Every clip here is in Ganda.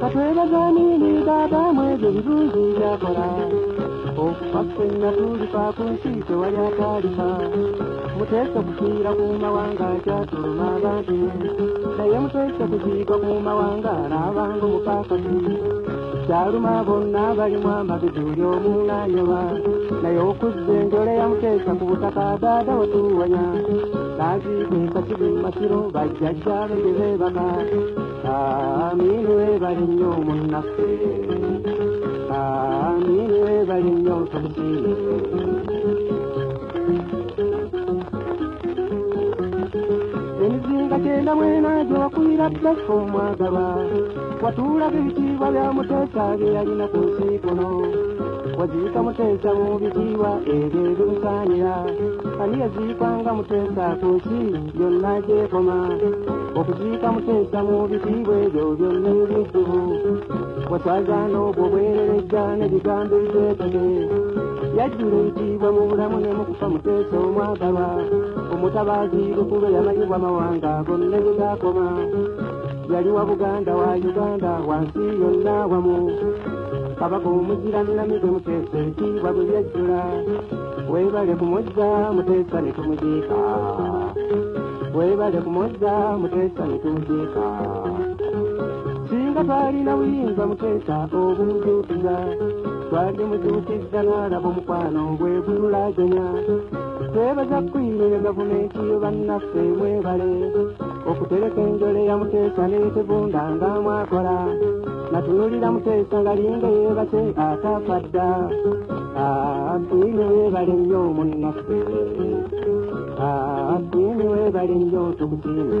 katwebazanini baba mwebyo birungi byakola okufafenna tulifa ku nsi tewali atalifa muteesa kufiira ku mawanga kyatuluma abantu naye muteesa kuziigwa ku mawanga n'abanga omupakasi kyaluma bonna balimu amagezi buli omu nanyoba naye okuzza enjole ya muteesa ku butaka daada wetuwanya nazikweka kiri masiro bajjajja begezebaka amini webali nnyo munnaffe amini webali nnyo tukusiime emizinga kyenda mwena gyewakwira pulatifomu agalwa watuulaga ebitiibwa bya muteesa bye yalina ku nsi kuno waziika muteesa mu bitiibwa ebyo ebimusaanira ani yaziikwanga muteesa ku nsi byonna gyekoma okuziika muteesa mu bitiibwa ebyo byonna ebiddubu waswazana obwo bwererejja n'ebigambo ebikwetege yajjula ebitiibwa mu bulamu ne mukufa muteesa omwagalwa omutabaazi lukube yamanyibwa mawanga gonna ebigakoma yali wa buganda wa uganda wansi yonna wamu. Kabaka omuzira namigwe muteesa ekitiibwa bwe byajjula weebale kumuzza muteesa ne tumuziika weebale kumuzza muteesa ne tumuziika singa twalina buyinza muteesa obumujuukiza twali mujuukizza n'alaba omukwano gwegululaganya twebaza kwirire gavumenti bannaffe mwebale okutereka enjole ya muteesa n'etebunda nga mwakola natunulira muteesa nga linga yeebase atafadda atwine weebale nnyo munnaffe atwine weebale nnyo tukusiime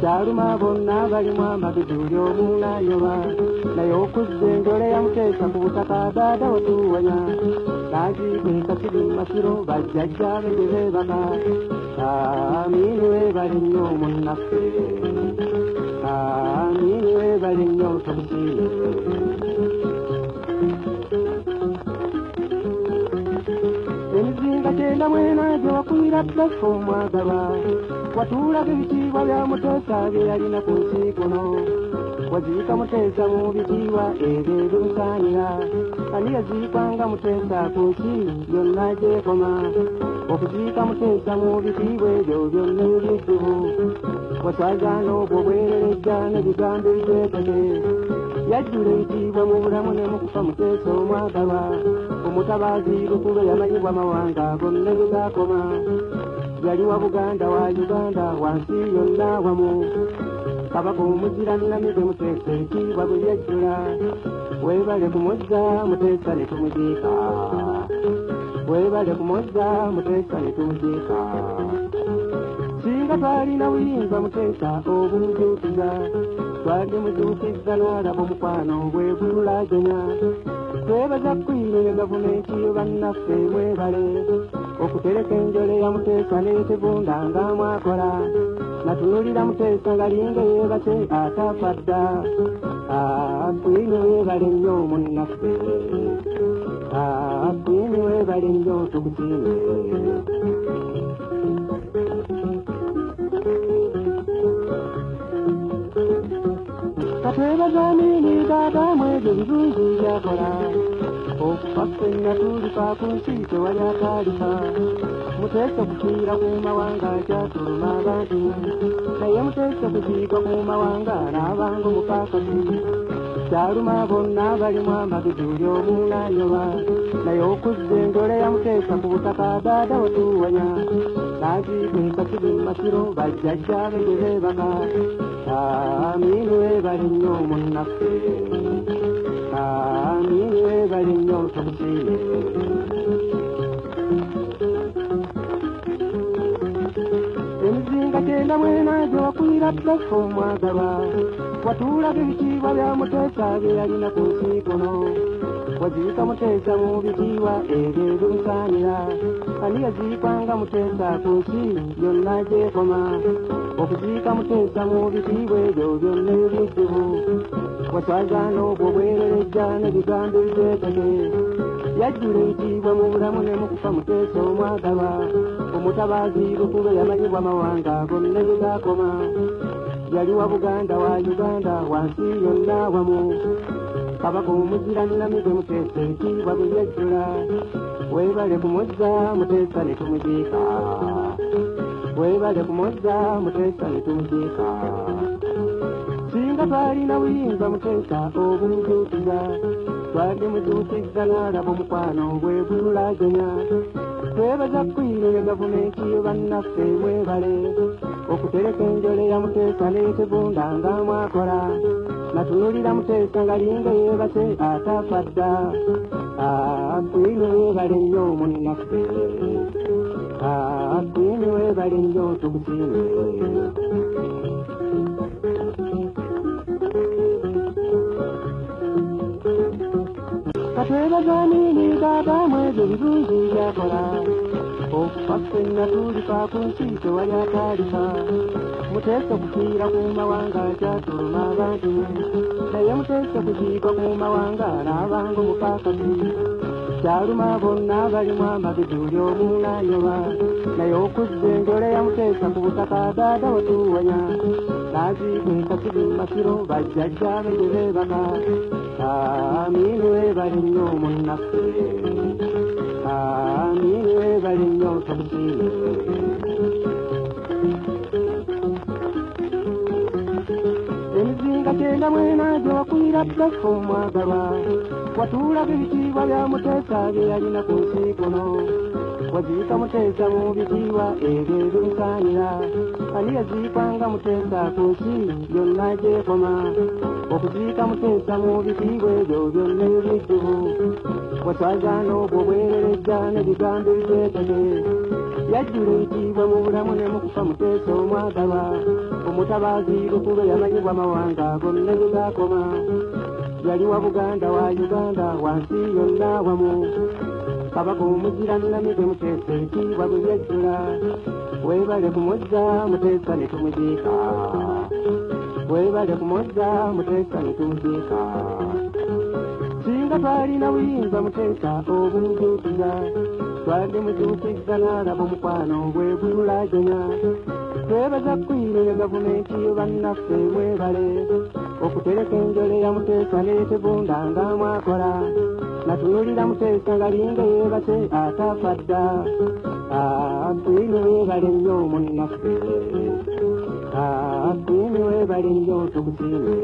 kyaluma bonna balimu amagezi buli omu nanyoba naye okuzza enjole ya muteesa ku butaka daada wetuwanya nazikweka kiri masiro bajjajja begezebaka amini webali nnyo munnaffe. Amini webali nnyo tukusiime emizinga kyenda mwena gyewakwira pulatifomu agalwa watuulaga ebitiibwa bya muteesa bye yalina ku nsi kuno waziika muteesa mu bitiibwa ebyo ebimusaanira. Ani yaziikwanga muteesa ku nsi byonna gyekoma? Okuziika muteesa mu bitiibwa ebyo byonna ebiddubu. Waswazana obwo bwererejja n'ebigambo ebikwetege yajjula ebitiibwa mu bulamu ne mukufa muteesa omwagalwa omutabaazi lukube yamanyibwa mawanga gonna ebigakoma yali wa buganda wa uganda wansi yonna wamu. Kabaka omuzira namigwe muteesa ekitiibwa bwe byajjula weebale kumuzza muteesa ne tumuziika. Weebale kumuzza muteesa ne tumuziika. Singa twalina buyinza muteesa obumujuukiza twali mujuukizza n'alaba omukwano gwegululaganya twebaza kwirire gavumenti bannaffe mwebale okutereka enjole ya muteesa n'etebunda nga mwakola natunulira muteesa nga linga yeebase atafadda atwine weebale nnyo munnaffe atwine weebale nnyo tukusiime katwebazanini dada mwebyo birungi byakola okufa ffenna tulifa ku nsi tewali atalifa muteesa kufiira ku mawanga kyatuluma abantu naye muteesa kuziigwa ku mawanga n'abanga omupakasi kyaluma bonna balimu amagezi buli omu nanyoba naye okuzza enjole ya muteesa ku butaka daada wetuwanya nazikweka kiri masiro bajjajja begezebaka amini webali nnyo munnaffe amini webale nnyo tukusiime emizinga kyenda mwena gyewakwira pulafomu agalwa watuulaga ebitiibwa bya muteesa bye yalina ku nsi kuno waziika muteesa mu bitiibwa ebyo ebimusaanira ani yaziikwanga muteesa ku nsi byonna gyekoma okuziika muteesa mu bitiibwa ebyo byonna ebijjuvu waswazaana obwo bwererejja n'ebigambo ebiteekeke yajjula ekitiibwa mu bulamu ne mukufa muteesa omwagalwa omutabaazi lukube yamanyibwa mawanga gonna byegakoma yali wa buganda wa uganda wansi yonna wamu kabaka omuzira nnamigwe muteesa ekitiibwa bwe yajjula weebale kumuzza muteesa ne tumuziika weebale kumuzza muteesa ne tumuziika singa twalina buyinza muteesa obumujuukiza twali mujuukizza n'alaba omukwano bwegululaganya twebaza ne gavumenti bannaffe mwebale okutereka enjole ya muteesa n'etebunda nga mwakola natunulira muteesa nga linga yeebase atafa dda kwine weebale nnyo munnaffe kwine weebale nnyo tukusiime katwebazaanini gaabaamu ebyo birungi byakola okufa ffenna tulifa ku nsi tewali ataalika muteesa okufiira ku mawanga kyatuluma abantu naye muteesa kuziikwa ku mawanga n'abanga omupakasi kyaluma bonna balimu amagezi buli omu nanyoba naye okuzza enjole ya muteesa ku butaka daada watuwanya naziikwa ekasibi masiro bajjajjaabe gye beebaka amini webale nnyo munnaffe amini webale nnyo tukusiime emizinga kyenda mwena gyewakwira pulafomu agalwa watuulaga ebitiibwa bya muteesa bye yalina ku nsi kuno waziika muteesa mu bitiibwa ebyo ebimusaanira ani yaziikwanga muteesa ku nsi byonna gyekoma okuziika muteesa mu bitiibwa ebyo byonna ebijjuvu waswazaana obwo bwererejja n'ebigambo ebiteekeke yajjula ekitiibwa mu bulamu ne mukufa muteesa omwagalwa omutabaazi lukube yamanyibwa mawanga gonna byegakoma yali wa buganda wa uganda wansi yonna wamu kabaka omuzira nnamige muteesa ekitiibwa bwe yajjula. Weebale kumuzza muteesa ne tumuziika. Weebale kumuzza muteesa ne tumuziika singa twalina buyinza muteesa obumujuukiza twali mujuukizza n'alaba omukwano bwegululaganya twebaza kwire ne gavumenti bannaffe mwebale okutereka enjole ya muteesa n'etebunda nga mwakola. Natunulira muteesa nga linga yeebase atafa dda kwine weebale nnyo munnaffe kwine weebale nnyo tukusiime